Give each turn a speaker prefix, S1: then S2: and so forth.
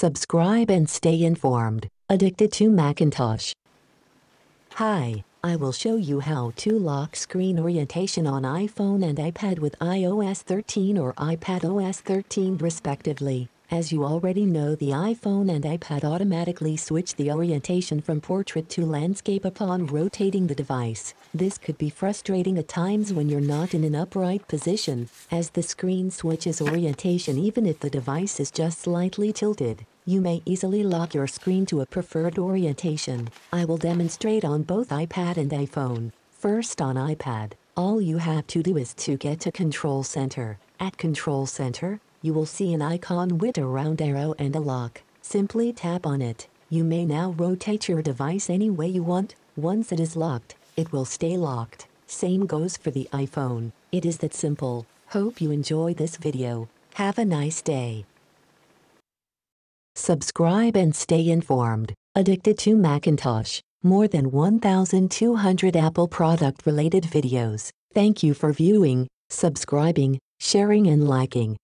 S1: Subscribe and stay informed. Addicted to Macintosh. Hi, I will show you how to lock screen orientation on iPhone and iPad with iOS 13 or iPadOS 13 respectively. As you already know the iPhone and iPad automatically switch the orientation from portrait to landscape upon rotating the device. This could be frustrating at times when you're not in an upright position, as the screen switches orientation even if the device is just slightly tilted. You may easily lock your screen to a preferred orientation. I will demonstrate on both iPad and iPhone. First on iPad, all you have to do is to get to Control Center. At Control Center, you will see an icon with a round arrow and a lock. Simply tap on it. You may now rotate your device any way you want. Once it is locked, it will stay locked. Same goes for the iPhone. It is that simple. Hope you enjoy this video. Have a nice day. Subscribe and stay informed. Addicted to Macintosh. More than 1,200 Apple product related videos. Thank you for viewing, subscribing, sharing and liking.